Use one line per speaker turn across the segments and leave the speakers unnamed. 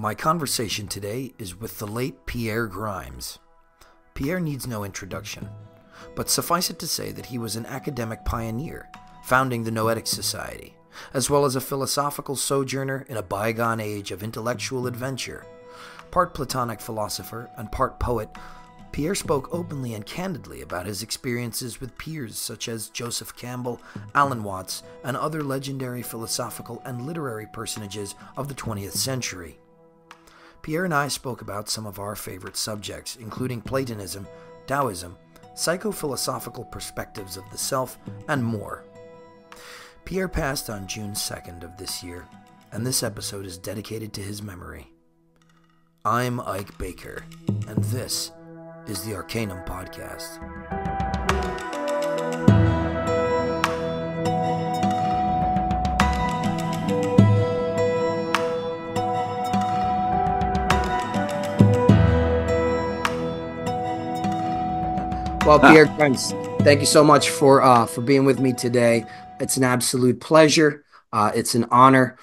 My conversation today is with the late Pierre Grimes. Pierre needs no introduction, but suffice it to say that he was an academic pioneer, founding the Noetic Society, as well as a philosophical sojourner in a bygone age of intellectual adventure. Part Platonic philosopher and part poet, Pierre spoke openly and candidly about his experiences with peers such as Joseph Campbell, Alan Watts, and other legendary philosophical and literary personages of the 20th century. Pierre and I spoke about some of our favorite subjects, including Platonism, Taoism, psychophilosophical perspectives of the self, and more. Pierre passed on June 2nd of this year, and this episode is dedicated to his memory. I'm Ike Baker, and this is the Arcanum Podcast. Well, Pierre Grimes, thank you so much for uh, for being with me today. It's an absolute pleasure. Uh, it's an honor.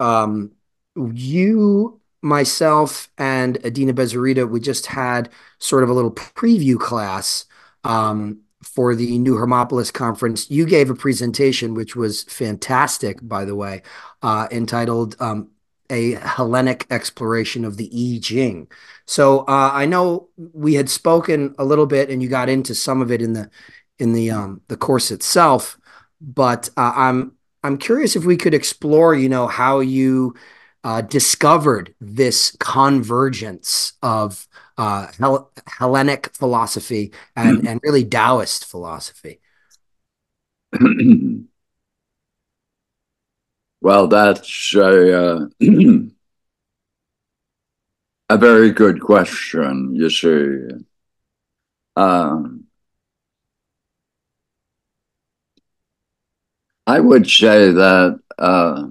Um, you, myself, and Adina Bezarita, we just had sort of a little preview class um, for the New Hermopolis conference. You gave a presentation, which was fantastic, by the way, uh, entitled um, "A Hellenic Exploration of the I Ching." So uh, I know we had spoken a little bit, and you got into some of it in the in the um, the course itself. But uh, I'm I'm curious if we could explore, you know, how you uh, discovered this convergence of uh, Hell- Hellenic philosophy and and really Taoist philosophy.
well, that's a uh, a very good question. You see, um, I would say that uh,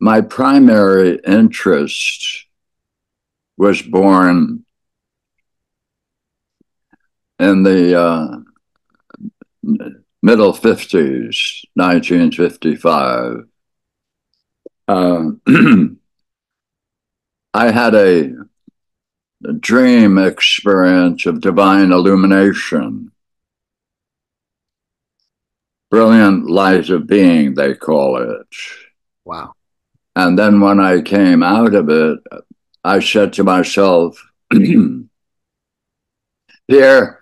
my primary interest was born in the uh, middle 50s, 1955. Uh, I had a, a dream experience of divine illumination brilliant light of being, they call it.
Wow.
And then when I came out of it, I said to myself, Here,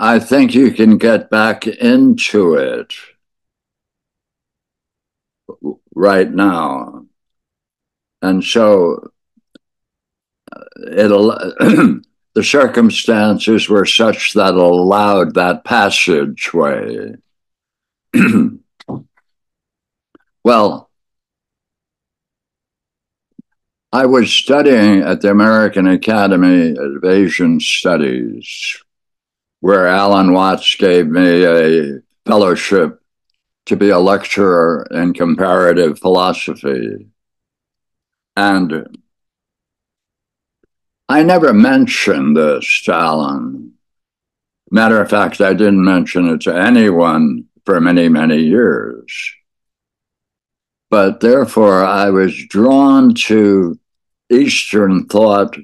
I think you can get back into it right now. And so uh, it'll, the circumstances were such that allowed that passageway. well, I was studying at the American Academy of Asian Studies, where Alan Watts gave me a fellowship to be a lecturer in comparative philosophy. And I never mentioned this to Alan. Matter of fact, I didn't mention it to anyone for many, many years. But therefore, I was drawn to Eastern thought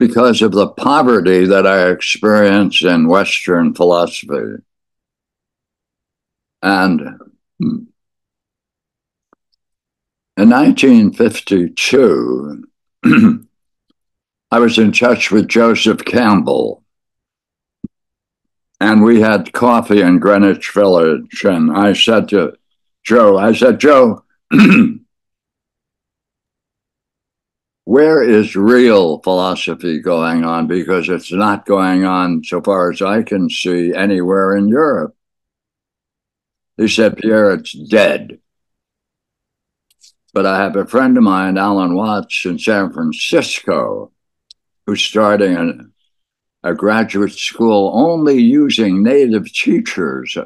because of the poverty that I experienced in Western philosophy. And in 1952, I was in touch with Joseph Campbell, and we had coffee in Greenwich Village. And I said to Joe, I said, Joe, where is real philosophy going on? Because it's not going on, so far as I can see, anywhere in Europe. He said, Pierre, it's dead. But I have a friend of mine, Alan Watts, in San Francisco, who's starting an a graduate school only using native teachers.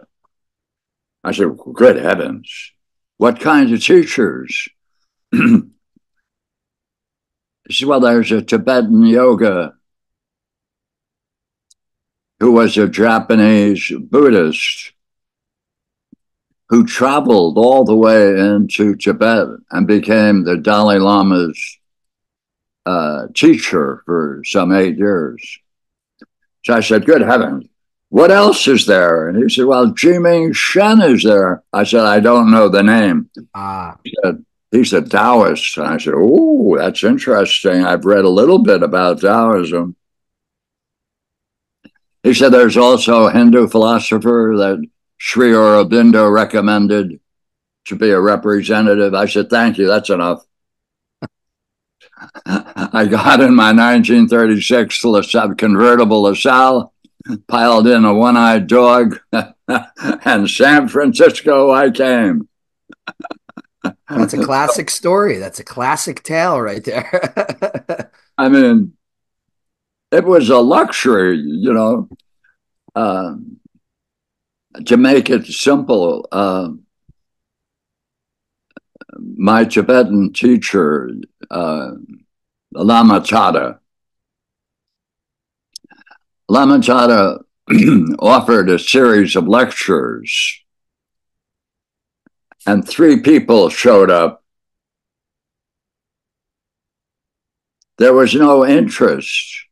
I said, good heavens, what kinds of teachers? he said, well, there's a Tibetan yoga who was a Japanese Buddhist. who traveled all the way into Tibet and became the Dalai Lama's uh, teacher for some eight years. So I said, Good heavens, what else is there? And he said, Well, Jiming Shen is there. I said, I don't know the name. Ah. He said, He's a Taoist. And I said, Oh, that's interesting. I've read a little bit about Taoism. He said, There's also a Hindu philosopher that Sri Aurobindo recommended to be a representative. I said, Thank you, that's enough. I got in my 1936 convertible LaSalle, piled in a one eyed dog, and San Francisco I came.
That's a classic story. That's a classic tale right there.
I mean, it was a luxury, you know. Um, to make it simple, uh, my Tibetan teacher, uh, Lama Chada, Lama Chada offered a series of lectures, and three people showed up. There was no interest.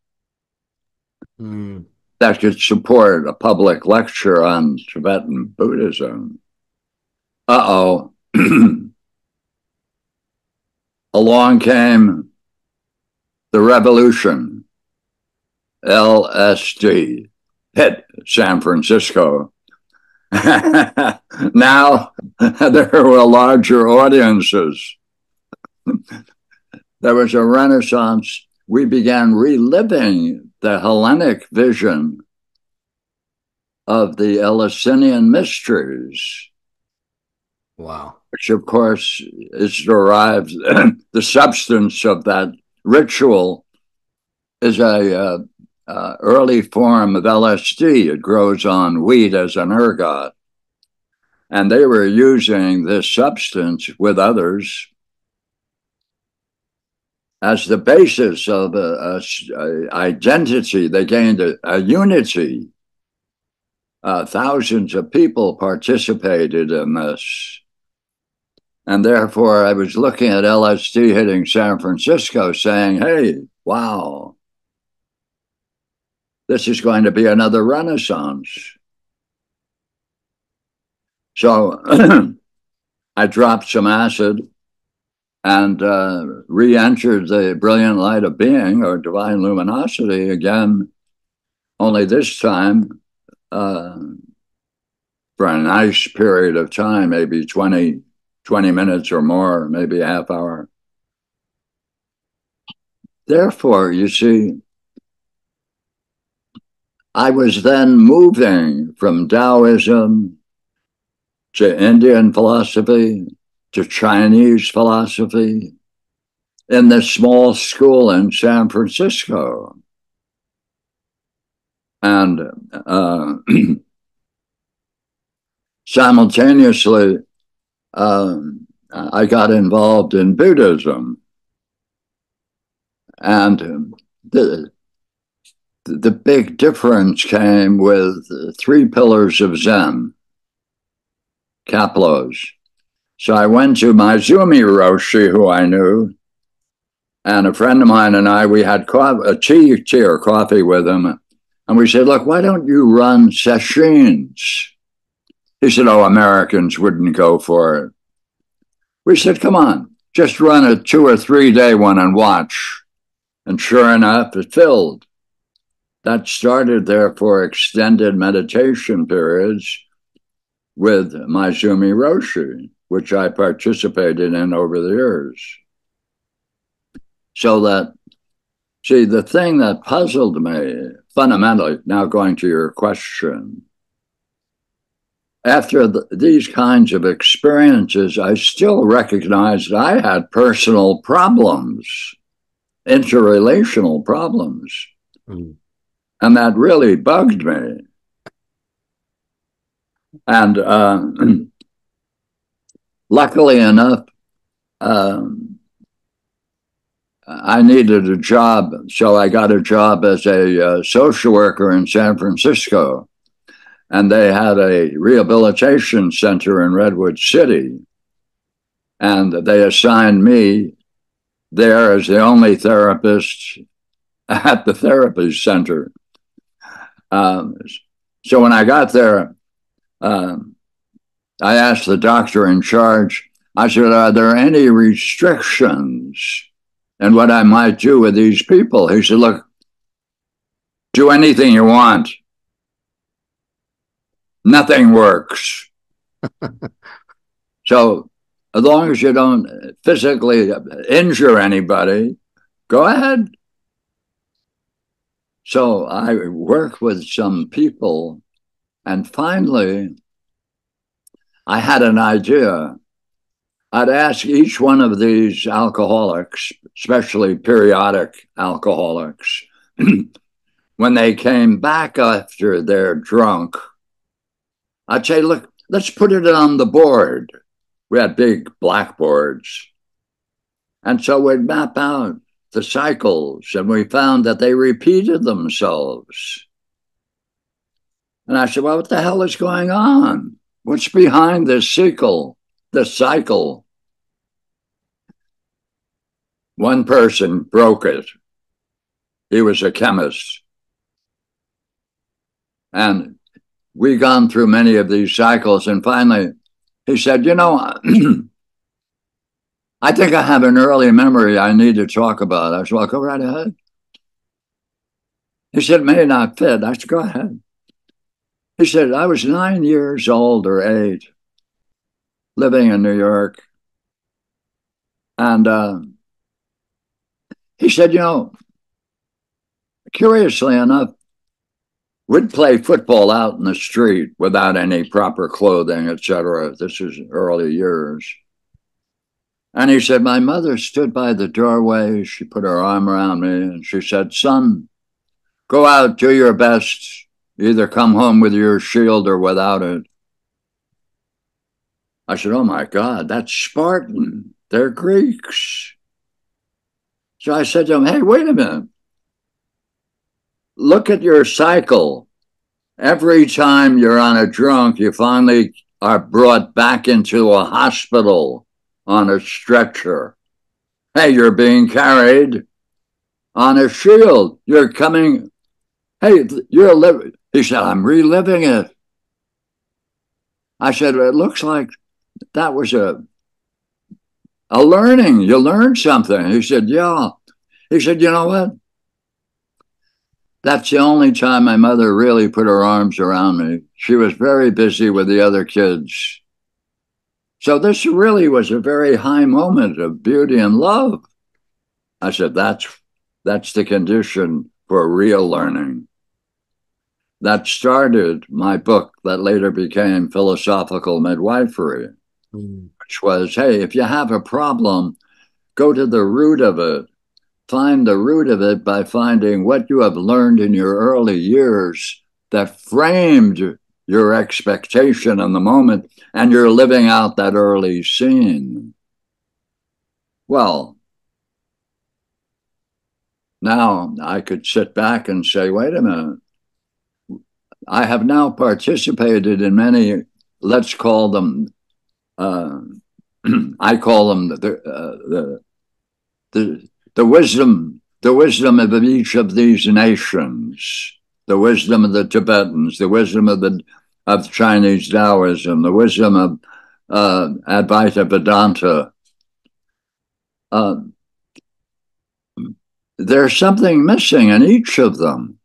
Mm that could support a public lecture on Tibetan Buddhism. Uh oh. Along came the revolution, LSD, hit San Francisco. now there were larger audiences. there was a renaissance. We began reliving the Hellenic vision of the Eleusinian mysteries.
Wow.
Which, of course, is derived, the substance of that ritual is a uh, uh, early form of LSD. It grows on wheat as an ergot. And they were using this substance with others as the basis of a, a, a identity. They gained a, a unity. Uh, thousands of people participated in this. And therefore, I was looking at LSD hitting San Francisco saying, hey, wow, this is going to be another renaissance. So I dropped some acid and uh, re entered the brilliant light of being or divine luminosity again, only this time uh, for a nice period of time, maybe 20, 20 minutes or more, maybe a half hour. Therefore, you see, I was then moving from Taoism to Indian philosophy to Chinese philosophy in this small school in San Francisco. And uh, simultaneously, uh, I got involved in Buddhism. And the, the big difference came with three pillars of Zen, Kapleau's. So I went to Maezumi Roshi, who I knew, and a friend of mine and I, we had coffee, a tea, tea or coffee with him. And we said, look, why don't you run sessions? He said, oh, Americans wouldn't go for it. We said, come on, just run a two or three day one and watch. And sure enough, it filled. That started, therefore, extended meditation periods with Maezumi Roshi which I participated in over the years. So that, see, the thing that puzzled me fundamentally, now going to your question, after the, these kinds of experiences, I still recognized I had personal problems, interrelational problems. Mm. And that really bugged me. And uh, luckily enough, um, I needed a job, so I got a job as a uh, social worker in San Francisco. and they had a rehabilitation center in Redwood City. And they assigned me there as the only therapist at the therapy center. Um, so when I got there, um, I asked the doctor in charge, I said, Are there any restrictions in what I might do with these people? He said, Look, do anything you want. Nothing works. so, as long as you don't physically injure anybody, go ahead. So, I worked with some people, and finally, I had an idea. I'd ask each one of these alcoholics, especially periodic alcoholics, when they came back after they're drunk, I'd say, look, let's put it on the board. We had big blackboards. And so we'd map out the cycles, and we found that they repeated themselves. And I said, well, what the hell is going on? What's behind this cycle? The cycle. One person broke it. He was a chemist. And we gone through many of these cycles. And finally, he said, You know, I think I have an early memory I need to talk about. I said, Well, go right ahead. He said, may not fit. I said, Go ahead. He said, I was nine years old or eight, living in New York. And uh, he said, You know, curiously enough, we'd play football out in the street without any proper clothing, etc. This is early years. And he said, My mother stood by the doorway. She put her arm around me and she said, Son, go out, do your best Either come home with your shield or without it. I said, Oh my God, that's Spartan. They're Greeks. So I said to him, Hey, wait a minute. Look at your cycle. Every time you're on a drunk, you finally are brought back into a hospital on a stretcher. Hey, you're being carried on a shield. You're coming. Hey, you're living. He said, I'm reliving it. I said, it looks like that was a a learning. You learned something. He said, yeah. He said, you know what? That's the only time my mother really put her arms around me. She was very busy with the other kids. So this really was a very high moment of beauty and love. I said, that's that's the condition for real learning that started my book that later became Philosophical Midwifery, mm. which was hey, if you have a problem, go to the root of it. Find the root of it by finding what you have learned in your early years that framed your expectation in the moment, and you're living out that early scene. Well, now I could sit back and say, wait a minute I have now participated in many, let's call them, uh, I call them the, uh, the, the, the wisdom, the wisdom of each of these nations, the wisdom of the Tibetans, the wisdom of the of Chinese Taoism, the wisdom of uh, Advaita Vedanta. Uh, there's something missing in each of them.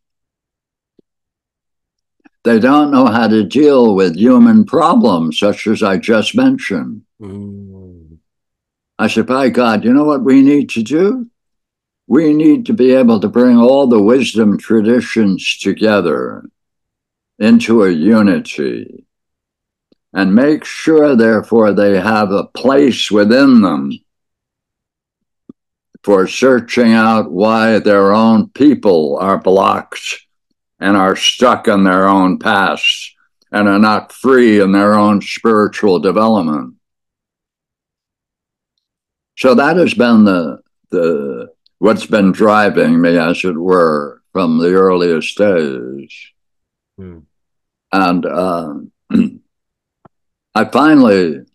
They don't know how to deal with human problems, such as I just mentioned. Mm. I said, by God, you know what we need to do? We need to be able to bring all the wisdom traditions together into a unity and make sure, therefore, they have a place within them for searching out why their own people are blocked and are stuck in their own past and are not free in their own spiritual development. So that has been the the what's been driving me, as it were, from the earliest days. Hmm. And uh, I finally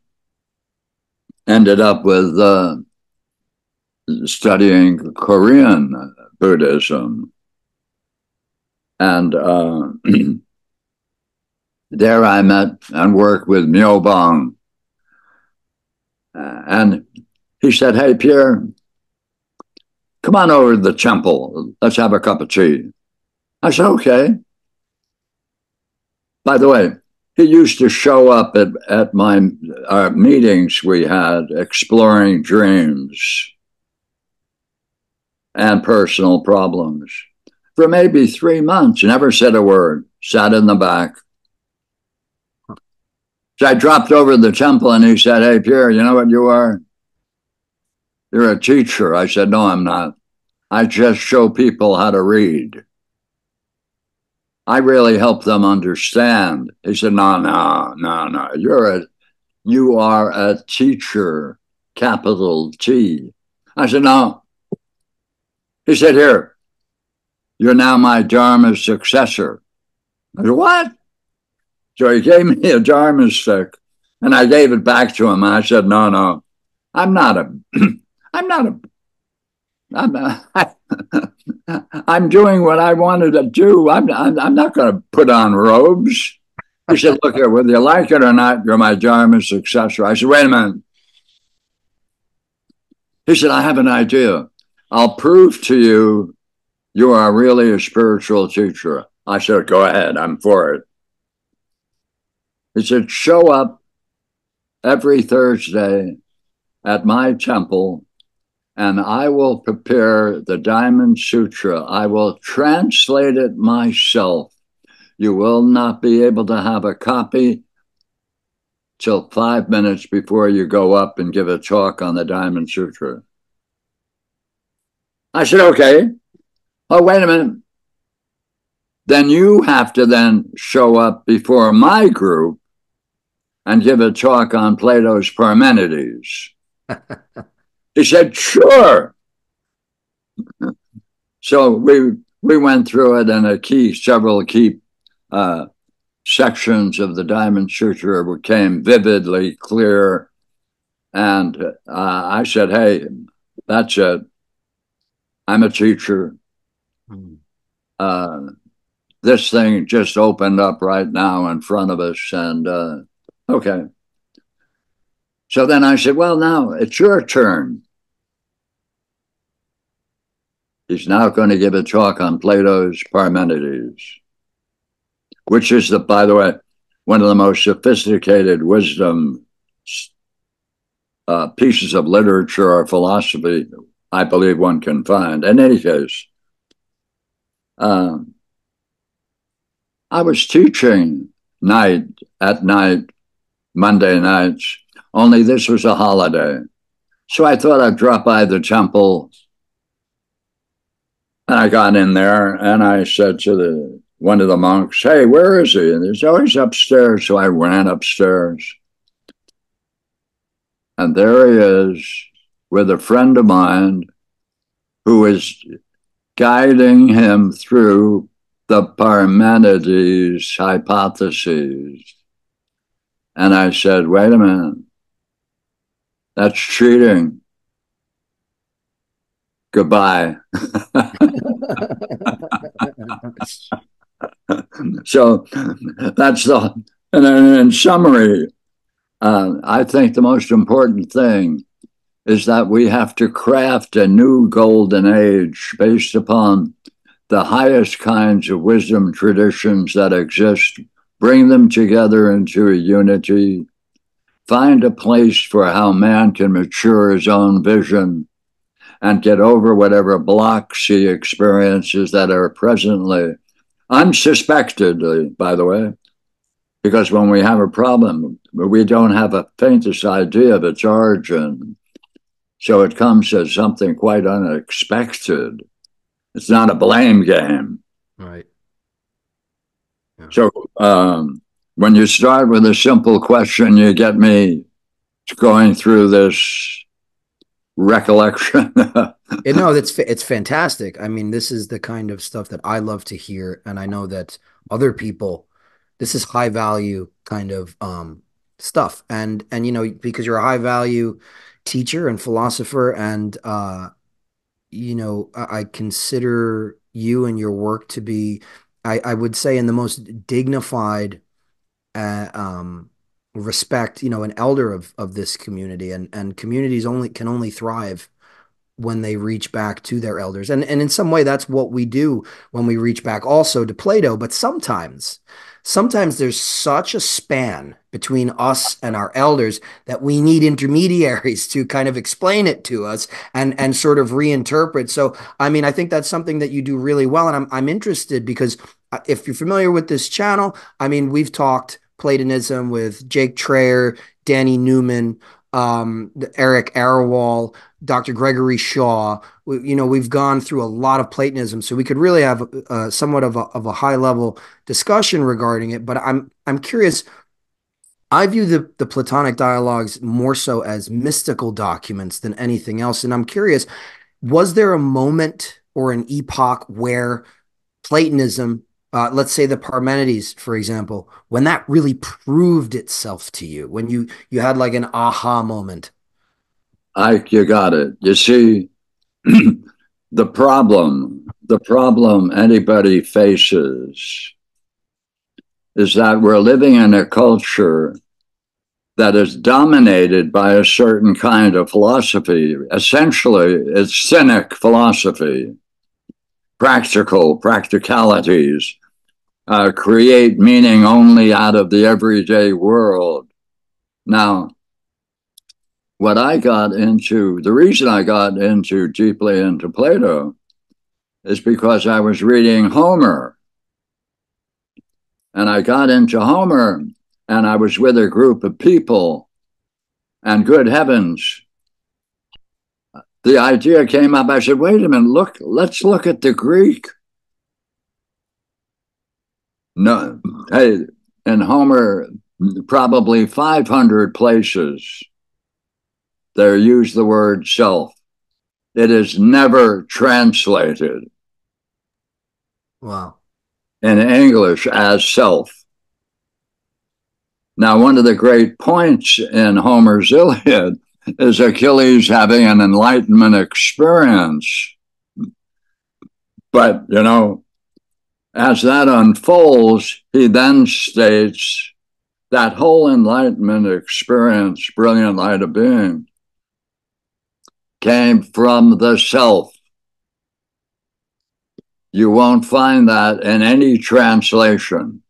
ended up with uh, studying Korean Buddhism. And uh, there I met and worked with Myo Bong. and he said, Hey, Pierre, come on over to the temple. Let's have a cup of tea. I said, Okay. By the way, he used to show up at, at my our meetings we had exploring dreams and personal problems for maybe three months never said a word sat in the back so i dropped over to the temple and he said hey pierre you know what you are you're a teacher i said no i'm not i just show people how to read I really help them understand. He said, No, no, no, no. You're a you are a teacher, capital T. I said, No. He said, Here, you're now my Dharma successor. I said, What? So he gave me a Dharma stick and I gave it back to him. I said, No, no, I'm not a I'm not a I'm, I, I'm doing what I wanted to do. I'm, I'm, I'm not going to put on robes. He said, Look here, whether you like it or not, you're my Dharma successor. I said, Wait a minute. He said, I have an idea. I'll prove to you you are really a spiritual teacher. I said, Go ahead, I'm for it. He said, Show up every Thursday at my temple and I will prepare the Diamond Sutra. I will translate it myself. You will not be able to have a copy till five minutes before you go up and give a talk on the Diamond Sutra. I said, okay. Oh, wait a minute. Then you have to then show up before my group and give a talk on Plato's Parmenides. He said, sure. so we we went through it and a key, several key uh, sections of the Diamond Sutra became vividly clear. And uh, I said, hey, that's it. I'm a teacher. Mm. Uh, this thing just opened up right now in front of us. And uh, okay. So then I said, Well, now it's your turn. He's now going to give a talk on Plato's Parmenides, which is the, by the way, one of the most sophisticated wisdom uh, pieces of literature or philosophy I believe one can find. In any case, um, I was teaching night at night, Monday nights, only this was a holiday. So I thought I'd drop by the temple. And I got in there and I said to the one of the monks, Hey, where is he? And oh, he's always upstairs. So I ran upstairs. And there he is with a friend of mine who is guiding him through the Parmenides hypotheses. And I said, wait a minute. That's cheating. Goodbye. so that's the, and in summary, uh, I think the most important thing is that we have to craft a new golden age based upon the highest kinds of wisdom traditions that exist, bring them together into a unity, find a place for how man can mature his own vision and get over whatever blocks he experiences that are presently unsuspectedly, by the way, because when we have a problem, we don't have a faintest idea of its origin. So it comes as something quite unexpected. It's not a blame game.
Right.
Yeah. So um, when you start with a simple question, you get me going through this recollection.
you no, it's it's fantastic. I mean, this is the kind of stuff that I love to hear, and I know that other people this is high value kind of um, stuff, and and you know because you're a high value teacher and philosopher, and uh, you know I, I consider you and your work to be, I, I would say, in the most dignified uh, um, respect, you know, an elder of of this community, and and communities only can only thrive when they reach back to their elders. And and in some way that's what we do when we reach back also to Plato, but sometimes sometimes there's such a span between us and our elders that we need intermediaries to kind of explain it to us and and sort of reinterpret. So I mean, I think that's something that you do really well and I'm I'm interested because uh, if you're familiar with this channel, I mean, we've talked Platonism with Jake Traer, Danny Newman, um, Eric Orwoll, Dr. Gregory Shaw. We, you know, we've gone through a lot of Platonism, so we could really have uh, somewhat of a, of a high level discussion regarding it. But I'm I'm curious. I view the, the Platonic dialogues more so as mystical documents than anything else. And I'm curious, was there a moment or an epoch where Platonism uh, let's say the Parmenides, for example, when that really proved itself to you, when you you had like an aha moment.
I you got it. You see, the problem, the problem anybody faces is that we're living in a culture that is dominated by a certain kind of philosophy. Essentially, it's cynic philosophy, practical practicalities uh, create meaning only out of the everyday world. Now, what I got into, the reason I got into deeply into Plato is because I was reading Homer. And I got into Homer and I was with a group of people, and good heavens, the idea came up. I said, wait a minute, look, let's look at the Greek no, hey, in Homer, probably 500 places there use the word self. It is never translated.
Wow.
In English as self. Now, one of the great points in Homer's Iliad is Achilles having an enlightenment experience. But, you know, as that unfolds, he then states that whole enlightenment experience, brilliant light of being, came from the self. You won't find that in any translation.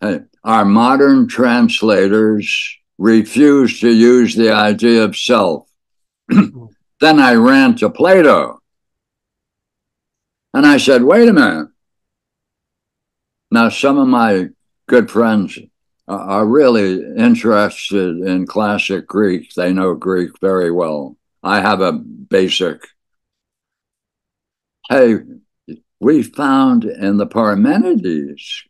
Hey, our modern translators refuse to use the idea of self. then I ran to Plato and I said, wait a minute. Now, some of my good friends are really interested in classic Greek. They know Greek very well. I have a basic. Hey, we found in the Parmenides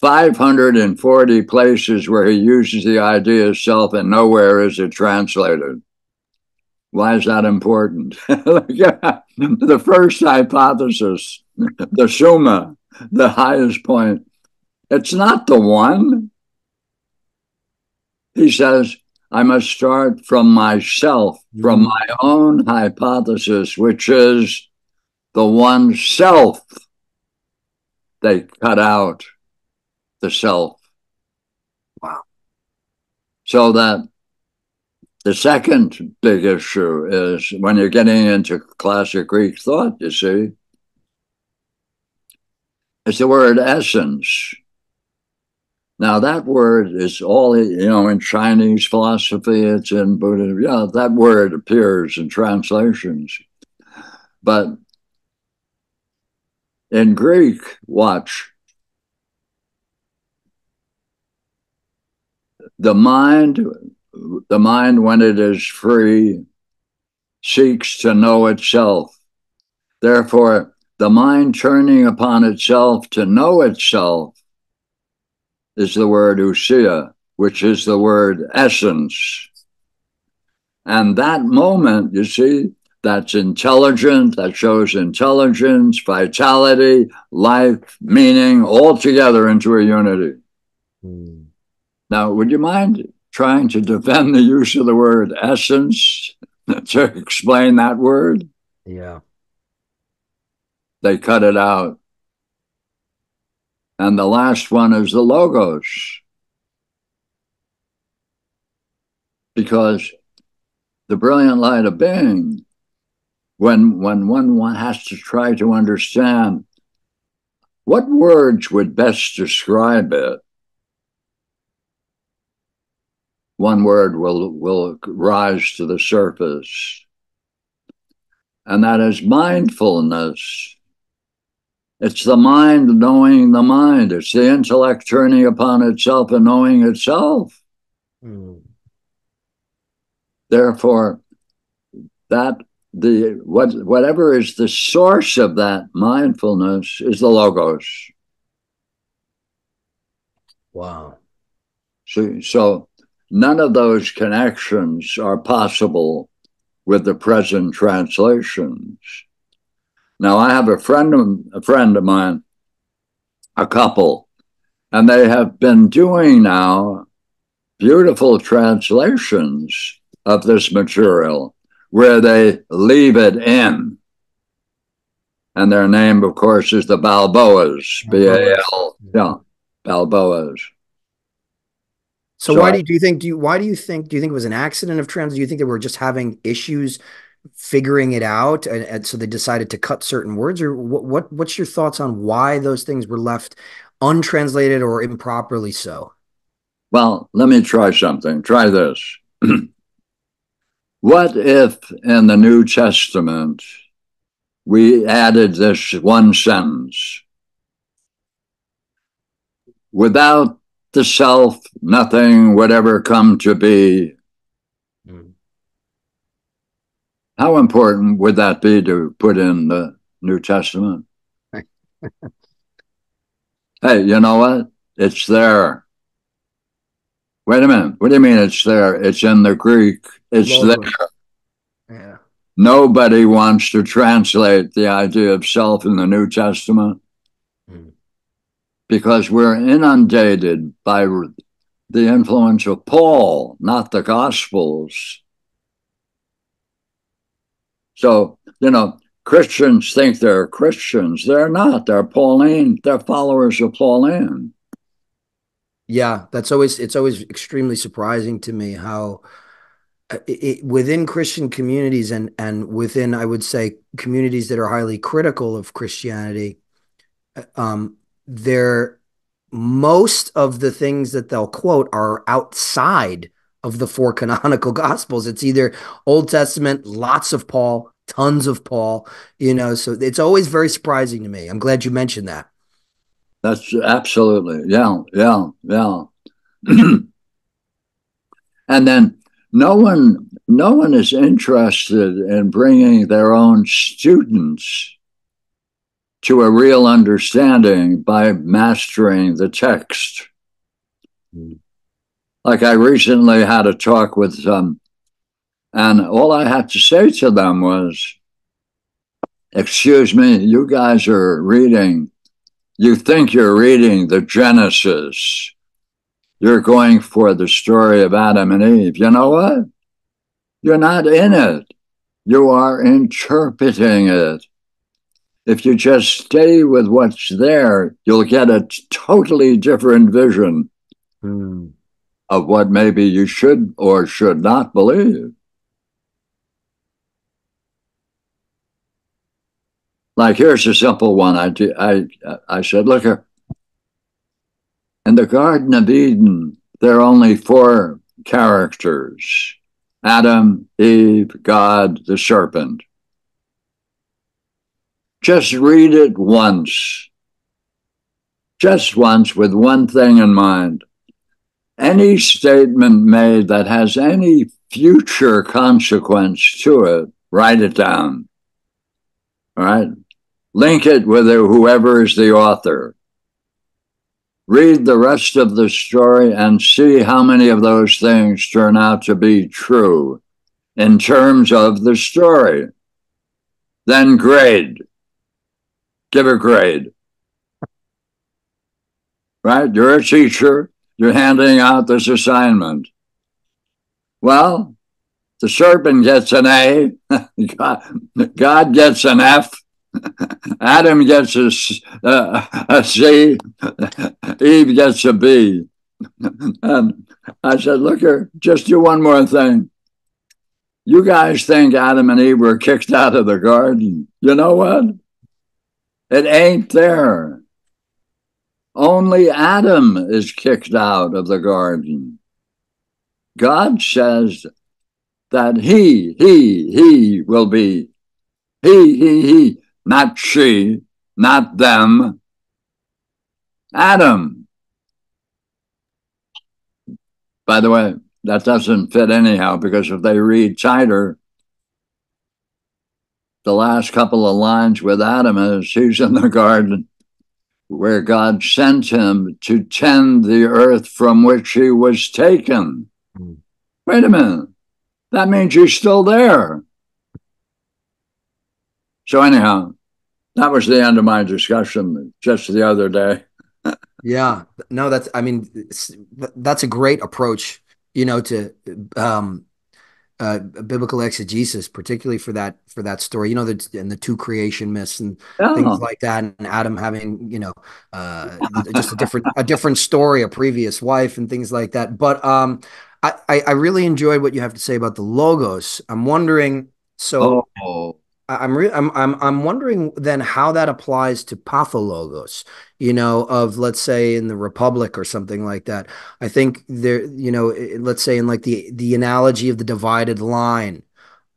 540 places where he uses the idea of self, and nowhere is it translated. Why is that important? the first hypothesis, the summa, the highest point, it's not the one. He says, I must start from myself, from mm-hmm. my own hypothesis, which is the one self. They cut out the self.
Wow.
So that the second big issue is when you're getting into classic Greek thought, you see, it's the word essence. Now, that word is all, you know, in Chinese philosophy, it's in Buddhism. Yeah, that word appears in translations. But in Greek, watch, the mind the mind, when it is free, seeks to know itself. Therefore, the mind turning upon itself to know itself is the word ousia, which is the word essence. And that moment, you see, that's intelligent, that shows intelligence, vitality, life, meaning, all together into a unity. Mm. Now, would you mind trying to defend the use of the word essence to explain that word?
Yeah.
They cut it out. And the last one is the logos. Because the brilliant light of being, when, when one has to try to understand what words would best describe it, one word will, will rise to the surface, and that is mindfulness. It's the mind knowing the mind. It's the intellect turning upon itself and knowing itself. Mm. Therefore, that the what whatever is the source of that mindfulness is the logos.
Wow.
So, so none of those connections are possible with the present translations. Now, I have a friend of, a friend of mine, a couple, and they have been doing now beautiful translations of this material where they leave it in. And their name, of course, is the Balboas, B A L, yeah, Balboas.
So, so why do you, do you think? Do you why do you think? Do you think it was an accident of trans? Do you think they were just having issues figuring it out and, and, so they decided to cut certain words or what, what what's your thoughts on why those things were left untranslated or improperly so
well let me try something try this what if in the new testament we added this one sentence without the self nothing would ever come to be How important would that be to put in the New Testament? hey, you know what? It's there. Wait a minute. What do you mean it's there? It's in the Greek. It's there. Yeah. Nobody wants to translate the idea of self in the New Testament mm. Because we're inundated by the influence of Paul, not the Gospels. So, you know, Christians think they're Christians. They're not. They're Pauline. They're followers of Pauline.
Yeah, that's always it's always extremely surprising to me how uh, it, within Christian communities and and within I would say communities that are highly critical of Christianity, uh, um, there most of the things that they'll quote are outside of the four canonical gospels. It's either Old Testament, lots of Paul, tons of Paul, you know, so it's always very surprising to me. I'm glad you mentioned that.
That's absolutely. Yeah, yeah, yeah. and then no one no one is interested in bringing their own students to a real understanding by mastering the text. Mm. Like I recently had a talk with some, and all I had to say to them was, Excuse me, you guys are reading, you think you're reading the Genesis. You're going for the story of Adam and Eve. You know what? You're not in it. You are interpreting it. If you just stay with what's there, you'll get a totally different vision. Mm of what maybe you should or should not believe. Like here's a simple one. I I I said, look here. In the Garden of Eden, there are only four characters: Adam, Eve, God, the serpent. Just read it once. Just once with one thing in mind any statement made that has any future consequence to it, write it down. All right? Link it with whoever is the author. Read the rest of the story and see how many of those things turn out to be true in terms of the story. then grade. Give a grade. Right? You're a teacher. You're handing out this assignment. Well, the serpent gets an A, God, gets an F, Adam gets a, uh, a C, Eve gets a B. And I said, Look here, just do one more thing. You guys think Adam and Eve were kicked out of the garden. You know what? It ain't there. Only Adam is kicked out of the garden. God says that he, he, he will be, he, he, he, not she, not them. Adam. By the way, that doesn't fit anyhow because if they read tighter, the last couple of lines with Adam is he's in the garden where God sent him to tend the earth from which he was taken. Mm. Wait a minute. That means he's still there. So, anyhow, that was the end of my discussion just the other day.
yeah. No, that's, I mean, that's a great approach, you know, to, um, uh, biblical exegesis, particularly for that for that story. You know, the, and the two creation myths and yeah. things like that, and Adam having you know uh, just a different a different story, a previous wife, and things like that. But um, I, I really enjoyed what you have to say about the logos. I'm wondering. So oh. I'm, re- I'm I'm I'm wondering then how that applies to pathologos. You know, of let's say in the Republic or something like that. I think there, you know, let's say in like the the analogy of the divided line,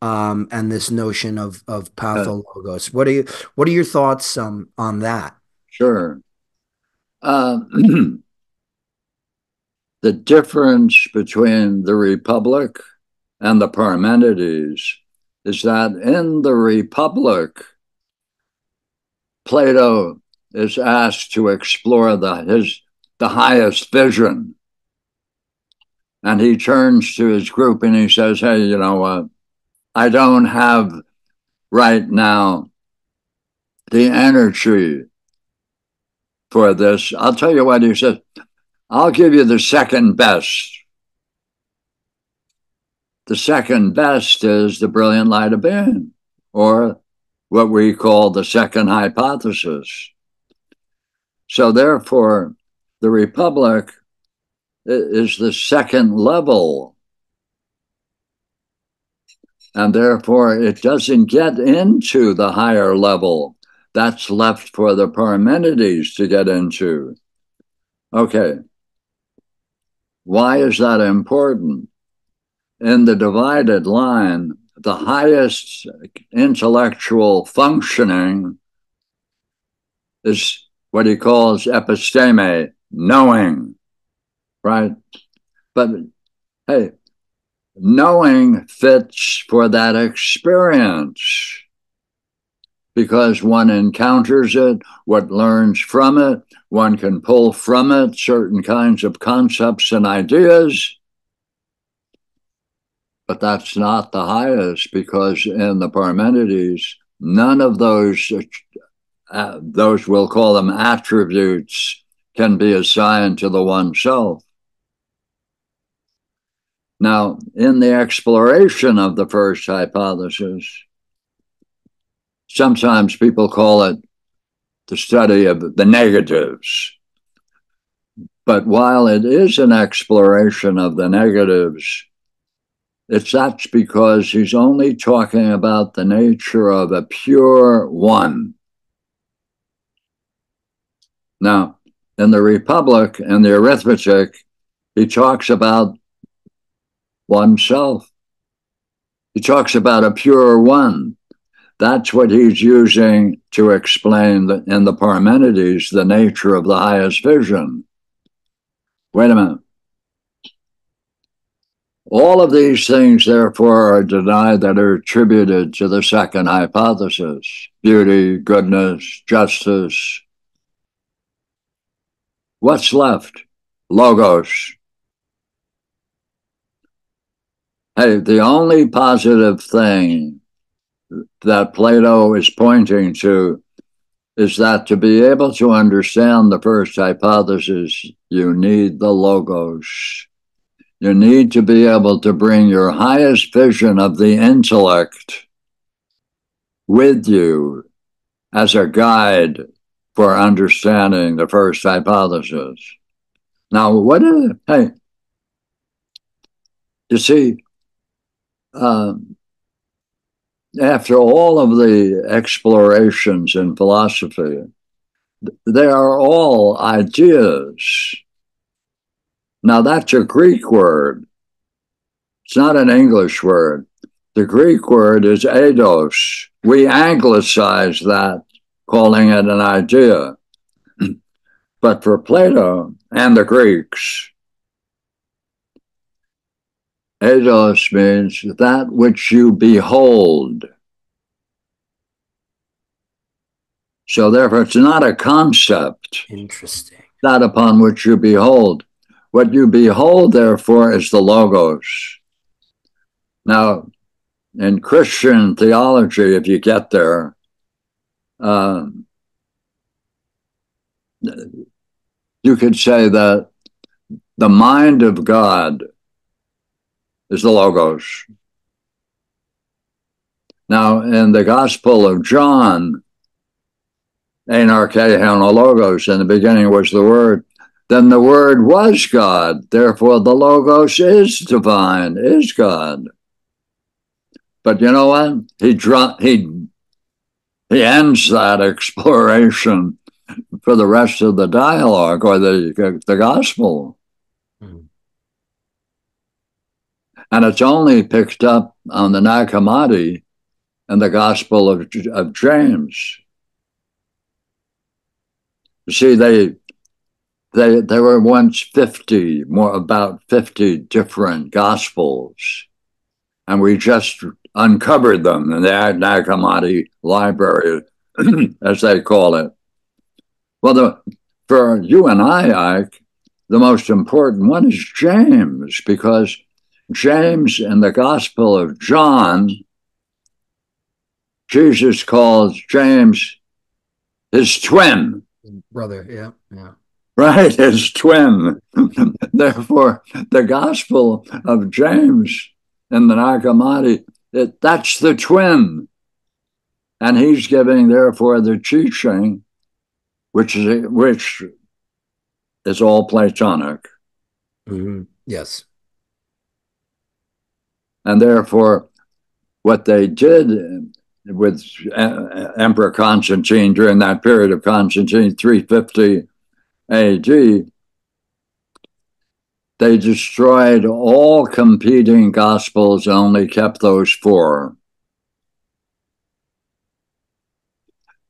um, and this notion of of pathologos. What are you What are your thoughts um on that?
Sure. Uh, the difference between the Republic and the Parmenides is that in the Republic, Plato is asked to explore the, his, the highest vision. And he turns to his group and he says, Hey, you know what? I don't have right now the energy for this. I'll tell you what he says. I'll give you the second best. The second best is the brilliant light of being, or what we call the second hypothesis. So, therefore, the Republic is the second level. And therefore, it doesn't get into the higher level. That's left for the Parmenides to get into. Okay. Why is that important? In the divided line, the highest intellectual functioning is what he calls episteme, knowing, right? But hey, knowing fits for that experience because one encounters it, what learns from it, one can pull from it certain kinds of concepts and ideas. But that's not the highest because in the Parmenides, none of those, uh, those we'll call them attributes, can be assigned to the one self. Now, in the exploration of the first hypothesis, sometimes people call it the study of the negatives. But while it is an exploration of the negatives, it's that's because he's only talking about the nature of a pure one. Now, in the Republic and the arithmetic, he talks about oneself. He talks about a pure one. That's what he's using to explain the, in the Parmenides the nature of the highest vision. Wait a minute. All of these things, therefore, are denied that are attributed to the second hypothesis beauty, goodness, justice. What's left? Logos. Hey, the only positive thing that Plato is pointing to is that to be able to understand the first hypothesis, you need the logos. You need to be able to bring your highest vision of the intellect with you as a guide for understanding the first hypothesis. Now, what is it? Hey, you see, um, after all of the explorations in philosophy, they are all ideas. Now, that's a Greek word. It's not an English word. The Greek word is eidos. We anglicize that, calling it an idea. but for Plato and the Greeks, Eidos means that which you behold. So therefore, it's not a concept.
Interesting.
That upon which you behold. What you behold, therefore, is the logos. Now, in Christian theology, if you get there, uh, you could say that the mind of God is the Logos. Now, in the Gospel of John, Anarche Logos, in the beginning was the Word, then the Word was God. Therefore, the Logos is divine, is God. But you know what? He he he ends that exploration for the rest of the dialogue or the the gospel. Hmm. And it's only picked up on the Nag Hammadi and the Gospel of, of James. You see, they, they, there were once 50, more about 50 different Gospels, and we just uncovered them in the Nag Hammadi library, as they call it. Well, the, for you and I, Ike, the most important one is James, because James in the Gospel of John, Jesus calls James his twin.
Brother, yeah, yeah.
Right, his twin. Therefore, the Gospel of James in the Nag Hammadi, it, that's the twin. And he's giving, therefore, the teaching, which is, which is all Platonic.
Mm-hmm. Yes.
And therefore, what they did with Emperor Constantine during that period of Constantine, 350 AD, they destroyed all competing gospels only kept those four.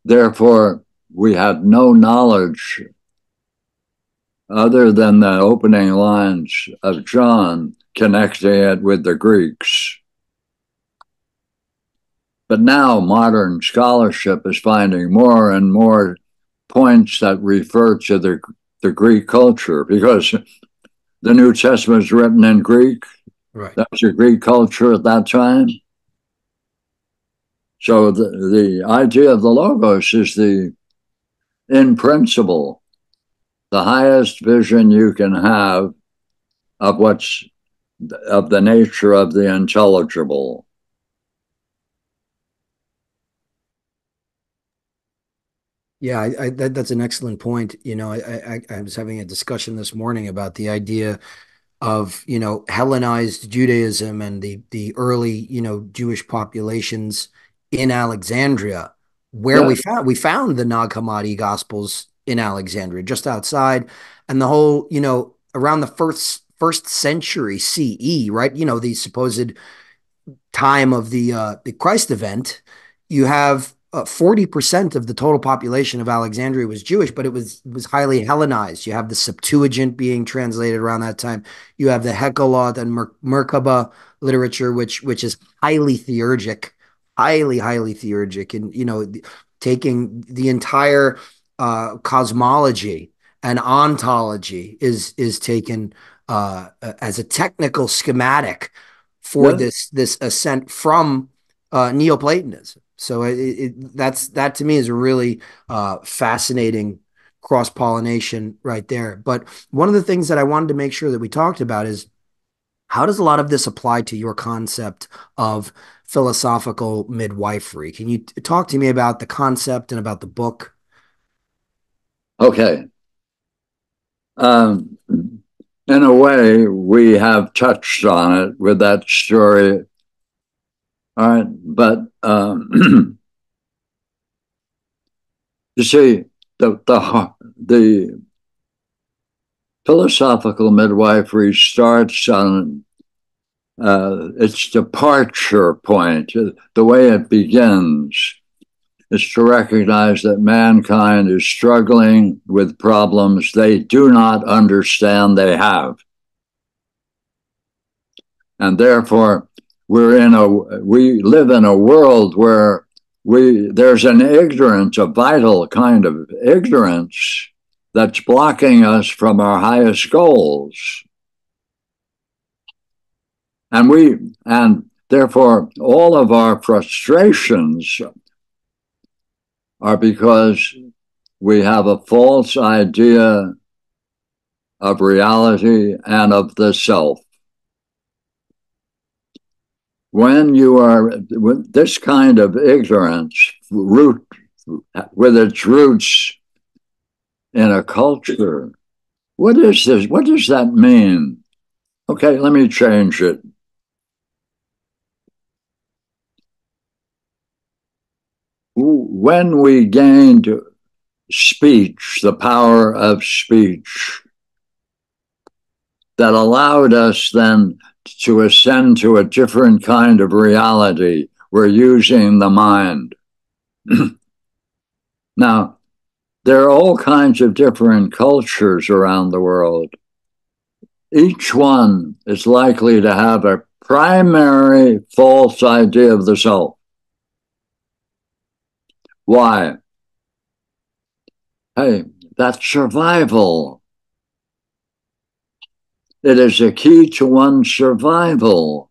Therefore, we had no knowledge other than the opening lines of John connecting it with the Greeks. But now modern scholarship is finding more and more points that refer to the, the Greek culture because the New Testament is written in Greek.
Right.
That was a Greek culture at that time. So the, the idea of the Logos is the, in principle, the highest vision you can have of what's of the nature of the intelligible.
Yeah, I, I, that, that's an excellent point. You know, I, I, I was having a discussion this morning about the idea of you know Hellenized Judaism and the the early you know Jewish populations in Alexandria, where yeah. we found we found the Nag Hammadi Gospels in Alexandria, just outside, and the whole you know around the first first century CE, right? You know, the supposed time of the uh, the Christ event, you have forty uh, percent of the total population of Alexandria was Jewish, but it was was highly Hellenized. You have the Septuagint being translated around that time. You have the Hekhalot and Mer- Merkaba literature, which which is highly theurgic, highly highly theurgic, and you know, taking the entire uh, cosmology and ontology is is taken uh, as a technical schematic for this this ascent from uh, Neoplatonism. So it, it, that's that to me is a really uh, fascinating cross pollination right there. But one of the things that I wanted to make sure that we talked about is how does a lot of this apply to your concept of philosophical midwifery? Can you t- talk to me about the concept and about the book?
Okay. Um, in a way, we have touched on it with that story. All right, but um, you see, the the the philosophical midwifery starts on uh, its departure point. The way it begins is to recognize that mankind is struggling with problems they do not understand they have. And therefore, we're in a we live in a world where we there's an ignorance, a vital kind of ignorance that's blocking us from our highest goals. And we and therefore all of our frustrations are because we have a false idea of reality and of the self. When you are with this kind of ignorance, root with its roots in a culture. What is this? What does that mean? Okay, let me change it. When we gained speech, the power of speech, that allowed us then to ascend to a different kind of reality, we're using the mind. now, there are all kinds of different cultures around the world. Each one is likely to have a primary false idea of the self. Why? Hey, that's survival. It is a key to one's survival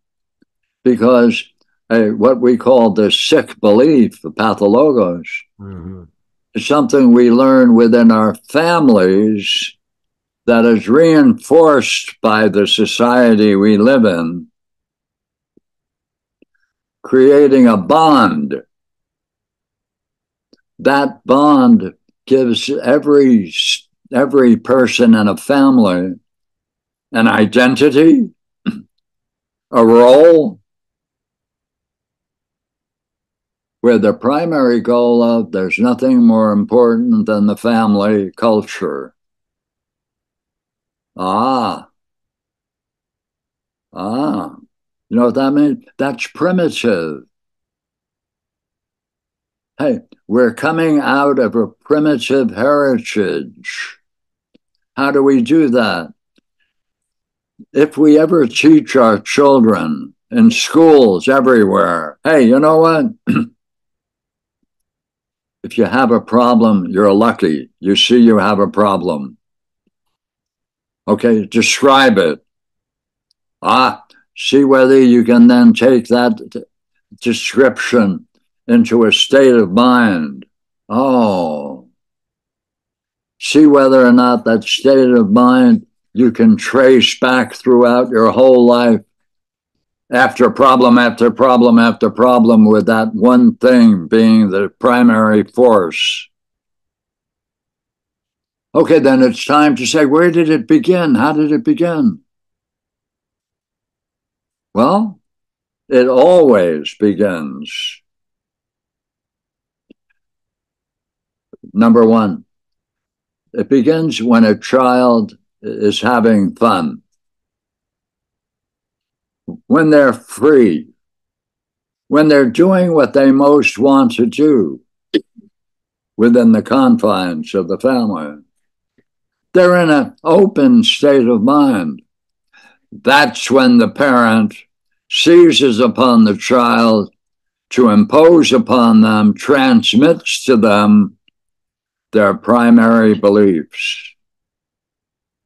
because what we call the sick belief, the pathologos, mm-hmm something we learn within our families that is reinforced by the society we live in, creating a bond. That bond gives every every person in a family an identity, a role, where the primary goal of there's nothing more important than the family culture. Ah. Ah. You know what that means? That's primitive. Hey, we're coming out of a primitive heritage. How do we do that? If we ever teach our children in schools everywhere, hey, you know what? if you have a problem, you're lucky. You see you have a problem. Okay, describe it. Ah, see whether you can then take that description into a state of mind. Oh, see whether or not that state of mind you can trace back throughout your whole life after problem after problem after problem with that one thing being the primary force. Okay, then it's time to say, where did it begin? How did it begin? Well, it always begins. Number one, it begins when a child is having fun when they're free, when they're doing what they most want to do within the confines of the family. They're in an open state of mind. That's when the parent seizes upon the child to impose upon them, transmits to them their primary beliefs.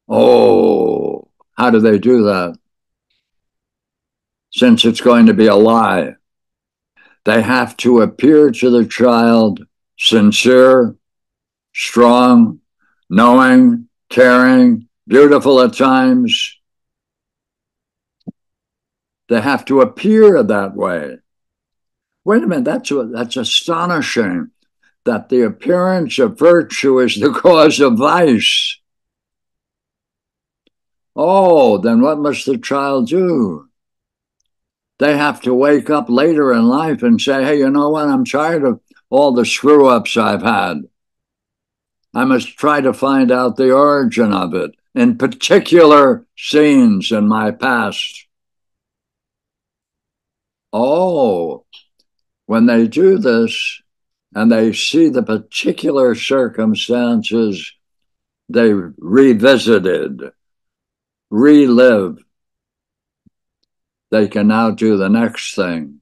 Oh, how do they do that? since it's going to be a lie. They have to appear to the child sincere, strong, knowing, caring, beautiful at times. They have to appear that way. Wait a minute, that's, that's astonishing that the appearance of virtue is the cause of vice. Oh, then what must the child do? They have to wake up later in life and say, hey, you know what? I'm tired of all the screw ups I've had. I must try to find out the origin of it in particular scenes in my past. Oh, when they do this and they see the particular circumstances they revisited, relive, they can now do the next thing.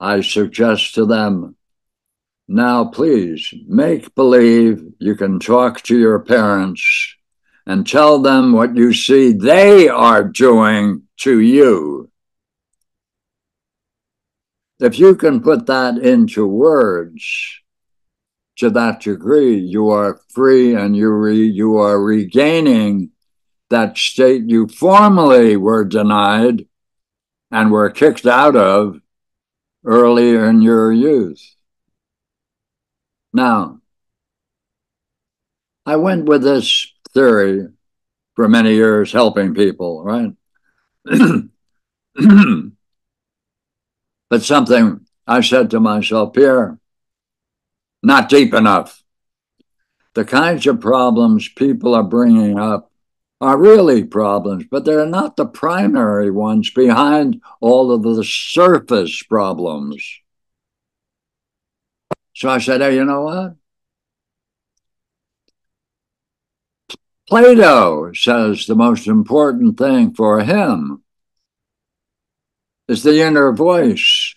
I suggest to them, now please make believe you can talk to your parents and tell them what you see they are doing to you. If you can put that into words to that degree, you are free and you, re, you are regaining that state you formerly were denied and were kicked out of earlier in your youth. Now, I went with this theory for many years, helping people, right? but something I said to myself, Pierre, not deep enough. The kinds of problems people are bringing up are really problems, but they're not the primary ones behind all of the surface problems. So I said, hey, you know what? Plato says the most important thing for him is the inner voice.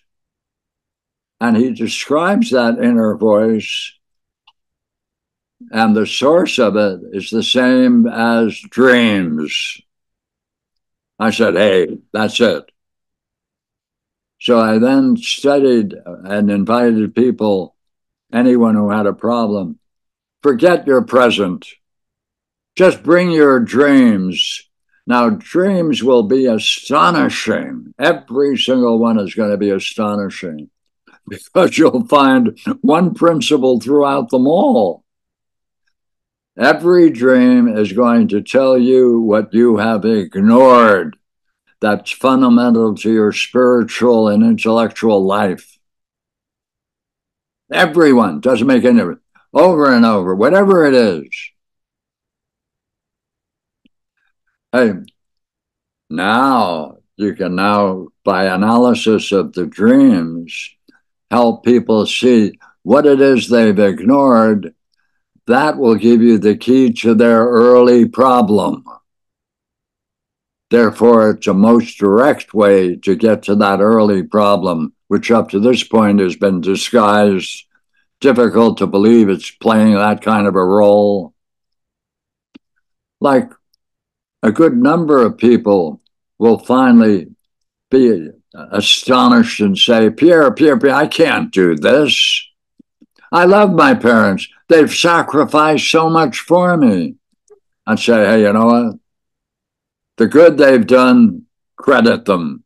And he describes that inner voice and the source of it is the same as dreams. I said, hey, that's it. So I then studied and invited people, anyone who had a problem, forget your present. Just bring your dreams. Now, dreams will be astonishing. Every single one is going to be astonishing because you'll find one principle throughout them all. Every dream is going to tell you what you have ignored that's fundamental to your spiritual and intellectual life. Everyone doesn't make any difference. Over and over, whatever it is. Hey, now you can now, by analysis of the dreams, help people see what it is they've ignored that will give you the key to their early problem. Therefore, it's a most direct way to get to that early problem, which up to this point has been disguised. Difficult to believe it's playing that kind of a role. Like a good number of people will finally be astonished and say, Pierre, Pierre, Pierre, I can't do this. I love my parents. They've sacrificed so much for me. I'd say, hey, you know what? The good they've done, credit them.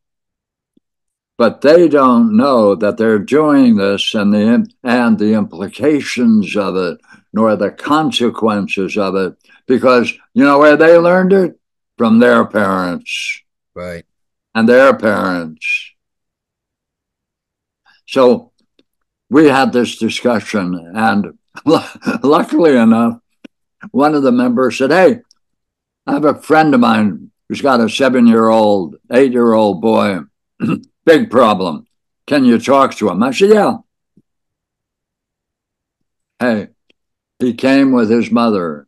But they don't know that they're doing this and the, and the implications of it, nor the consequences of it, because you know where they learned it? From their parents.
Right.
And their parents. So we had this discussion, and luckily enough, one of the members said, Hey, I have a friend of mine who's got a seven year old, eight year old boy, big problem. Can you talk to him? I said, Yeah. Hey, he came with his mother.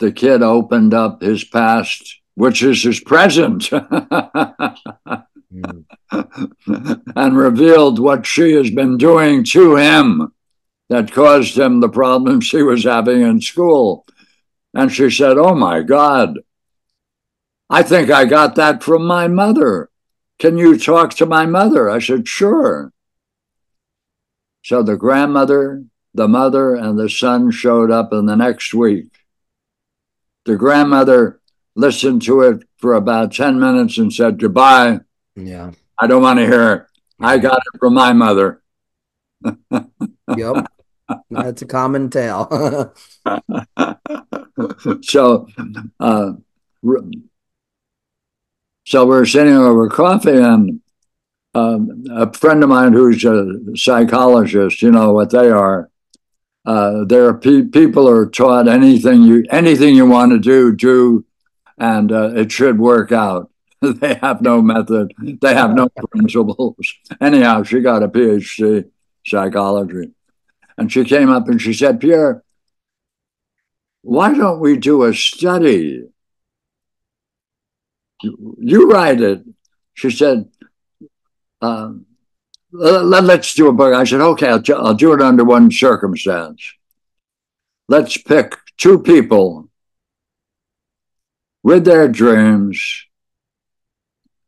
The kid opened up his past, which is his present. mm. and revealed what she has been doing to him that caused him the problems she was having in school. And she said, Oh my God, I think I got that from my mother. Can you talk to my mother? I said, Sure. So the grandmother, the mother, and the son showed up in the next week. The grandmother listened to it for about 10 minutes and said, Goodbye.
Yeah.
I don't want to hear it. I got it from my mother.
yep. That's a common tale.
so, uh, so we're sitting over coffee, and um, a friend of mine who's a psychologist, you know what they are. Uh, there are pe- people are taught anything you anything you want to do, do, and uh, it should work out. they have no method. They have no principles. Anyhow, she got a PhD psychology, and she came up and she said, "Pierre, why don't we do a study? You write it." She said, um, let, us do a book. I said, okay, I'll, I'll do it under one circumstance. Let's pick two people with their dreams.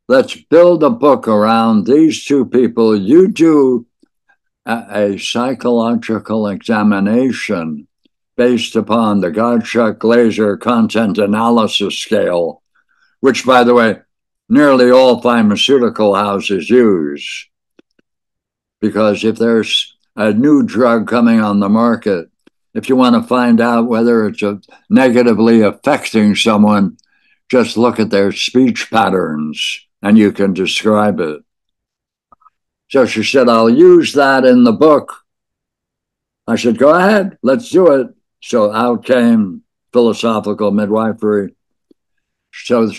Let's build a book around these two people. You do a, a psychological examination based upon the Gottschalk Gleser content analysis scale, which, by the way, nearly all pharmaceutical houses use. Because if there's a new drug coming on the market, if you want to find out whether it's negatively affecting someone, just look at their speech patterns and you can describe it. So she said, I'll use that in the book. I said, go ahead, let's do it. So out came philosophical midwifery. So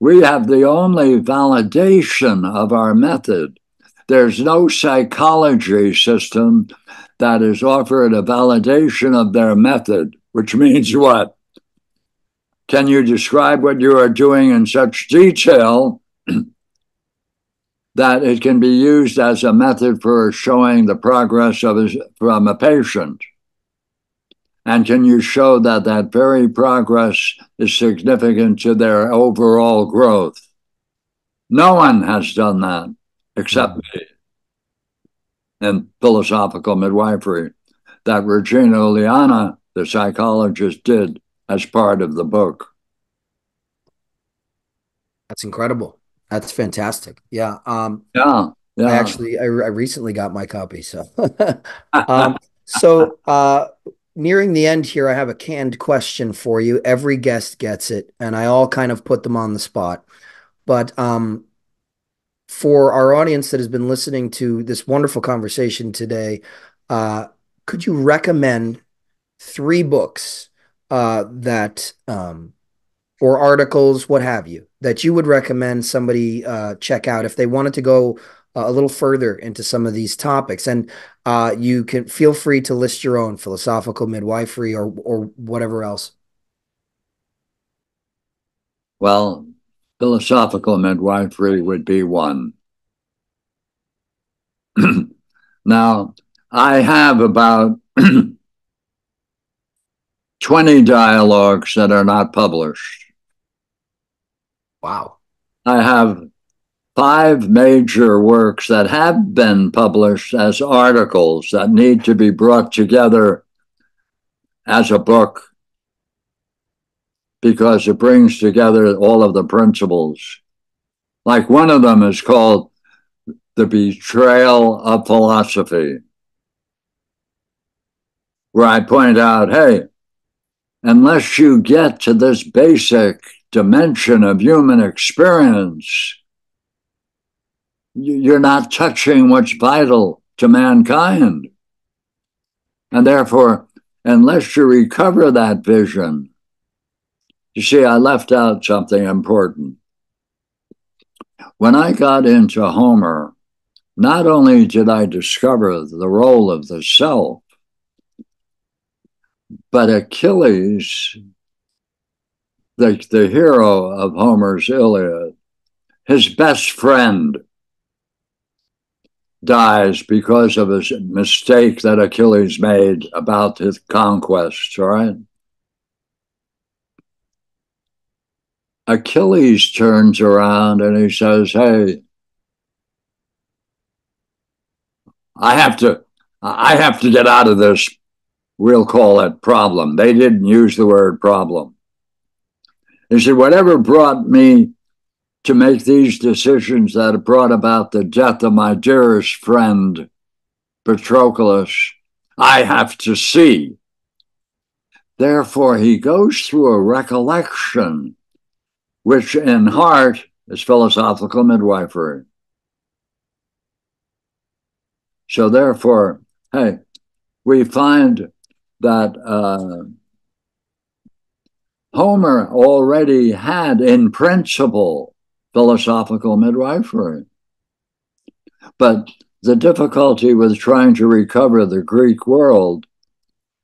we have the only validation of our method. There's no psychology system that is offered a validation of their method, which means what? Can you describe what you are doing in such detail that it can be used as a method for showing the progress of a, from a patient? And can you show that that very progress is significant to their overall growth? No one has done that except me in philosophical midwifery that Regina Uliana, the psychologist, did as part of the book.
That's incredible. That's fantastic. Yeah. Um,
yeah. Yeah.
I actually, I, I recently got my copy. So, um, so, uh, nearing the end here, I have a canned question for you. Every guest gets it, and I all kind of put them on the spot. But um, for our audience that has been listening to this wonderful conversation today, uh, could you recommend three books uh, that, um, or articles, what have you, that you would recommend somebody uh, check out if they wanted to go a little further into some of these topics. And uh, you can feel free to list your own philosophical midwifery or or whatever else.
Well, philosophical midwifery would be one. now, I have about 20 dialogues that are not published.
Wow.
I have five major works that have been published as articles that need to be brought together as a book because it brings together all of the principles. Like one of them is called The Betrayal of Philosophy, where I point out hey, unless you get to this basic dimension of human experience, you're not touching what's vital to mankind. And therefore, unless you recover that vision, you see, I left out something important. When I got into Homer, not only did I discover the role of the self, but Achilles, the, the hero of Homer's Iliad, his best friend dies because of a mistake that Achilles made about his conquests, right? Achilles turns around and he says, Hey, I have to, I have to get out of this. We'll call it problem. They didn't use the word problem. He said, whatever brought me to make these decisions that brought about the death of my dearest friend, Patroclus, I have to see. Therefore, he goes through a recollection, which in heart is philosophical midwifery. So, therefore, hey, we find that uh, Homer already had, in principle, philosophical midwifery. But the difficulty with trying to recover the Greek world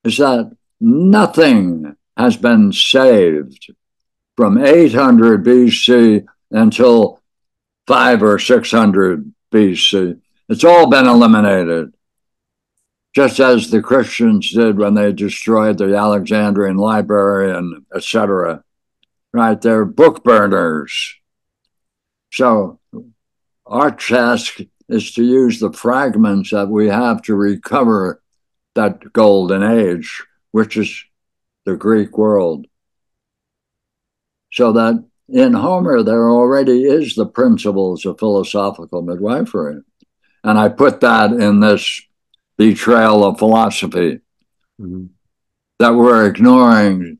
is that nothing has been saved from 800 BC until 5 or 600 BC. It's all been eliminated, just as the Christians did when they destroyed the Alexandrian library and etc. Right? They're book burners. So our task is to use the fragments that we have to recover that golden age, which is the Greek world. So that in Homer, there already is the principles of philosophical midwifery. And I put that in this betrayal of philosophy mm-hmm. that we're ignoring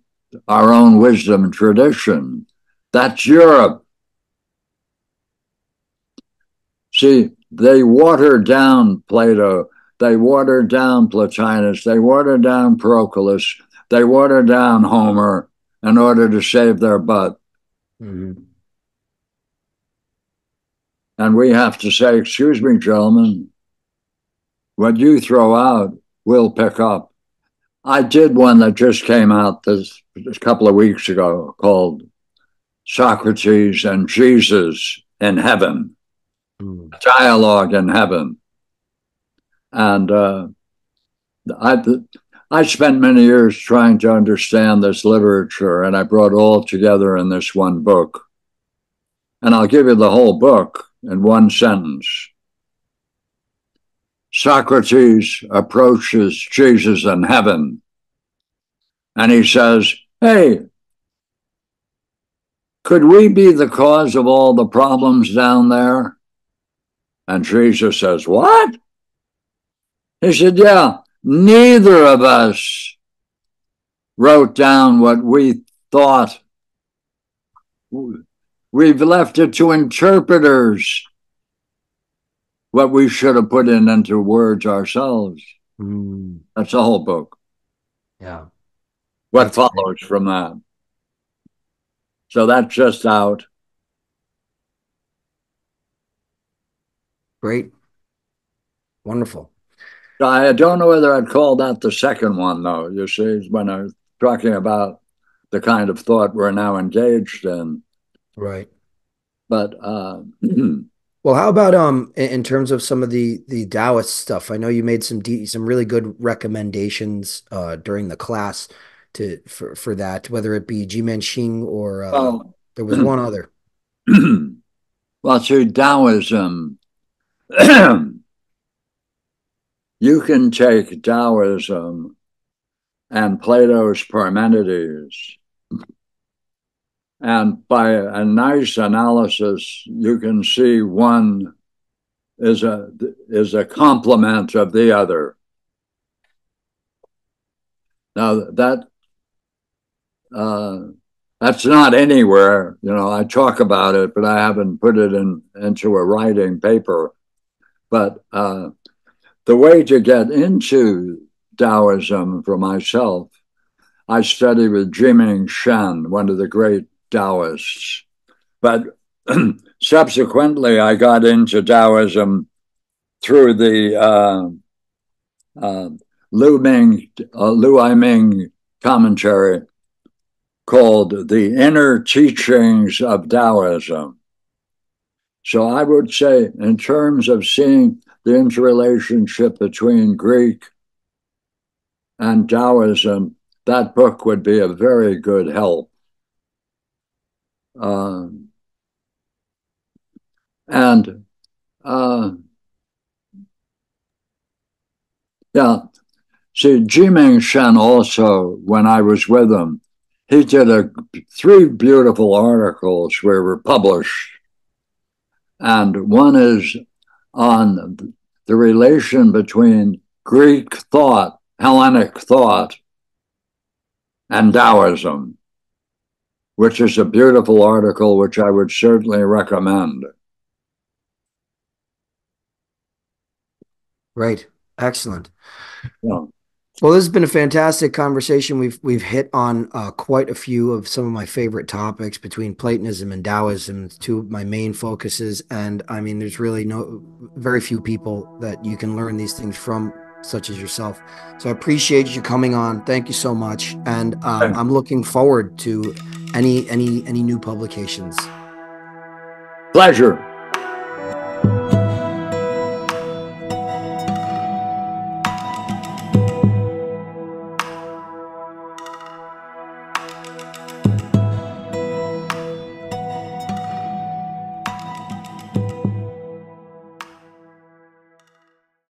our own wisdom and tradition. That's Europe. See, they watered down Plato, they watered down Plotinus, they watered down Proclus, they watered down Homer in order to save their butt. Mm-hmm. And we have to say, excuse me, gentlemen, what you throw out, we'll pick up. I did one that just came out this a couple of weeks ago called Socrates and Jesus in Heaven mm. dialogue in heaven. And uh, I, I spent many years trying to understand this literature, and I brought all together in this one book. And I'll give you the whole book in one sentence. Socrates approaches Jesus in heaven, and he says, Hey, could we be the cause of all the problems down there? And Jesus says, What? He said, Yeah, neither of us wrote down what we thought. We've left it to interpreters what we should have put in into words ourselves. Mm. That's the whole book.
Yeah.
What that's follows great. from that? So that's just out.
Great. Wonderful.
I don't know whether I'd call that the second one, though. You see, when I'm talking about the kind of thought we're now engaged in.
Right.
But uh,
well, how about um in terms of some of the the Taoist stuff? I know you made some de- some really good recommendations uh, during the class to for for that, whether it be Jiming Shen or uh, well, there was one other.
well, through Taoism, you can take Taoism and Plato's Parmenides, and by a nice analysis, you can see one is a is a complement of the other. Now that uh, that's not anywhere, you know. I talk about it, but I haven't put it in into a writing paper. But uh, the way to get into Taoism for myself, I studied with Jiming Shen, one of the great Taoists. But subsequently, I got into Taoism through the uh, uh, Lu Ming, uh, Liu I-ming commentary called The Inner Teachings of Taoism. So I would say, in terms of seeing the interrelationship between Greek and Taoism, that book would be a very good help. Um, and uh, Yeah. See, Jiming Shen also, when I was with him, he did a, three beautiful articles where were published. And one is on the relation between Greek thought, Hellenic thought, and Taoism, which is a beautiful article which I would certainly recommend.
Right. Excellent.
Yeah.
Well, this has been a fantastic conversation. We've we've hit on uh, quite a few of some of my favorite topics between Platonism and Taoism, two of my main focuses. And I mean, there's really no very few people that you can learn these things from, such as yourself. So I appreciate you coming on. Thank you so much, and um, I'm looking forward to any any any new publications.
Pleasure.